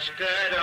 लश्करम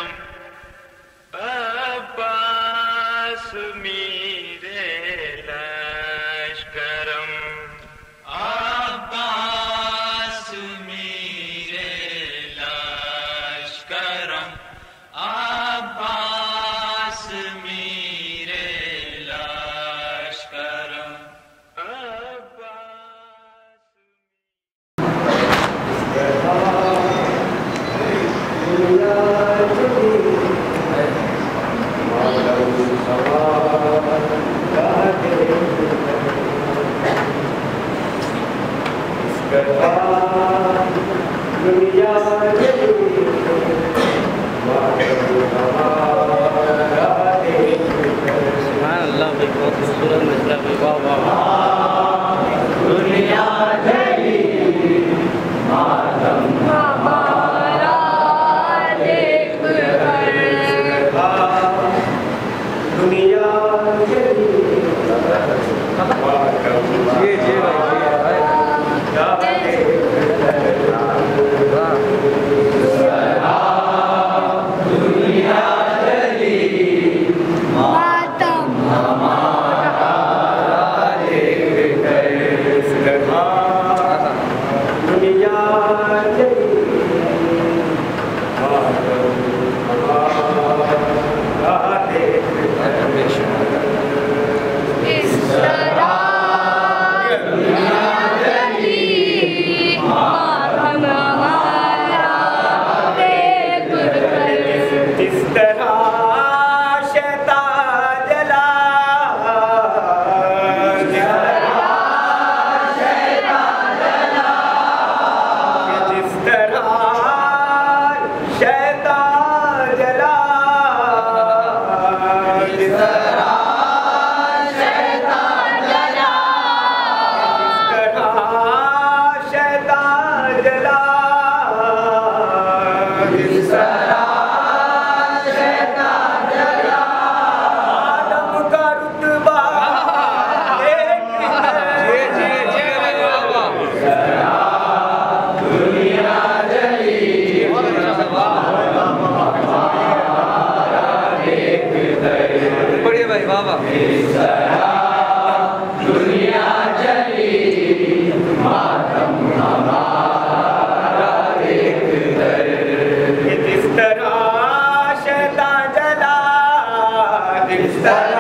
जिस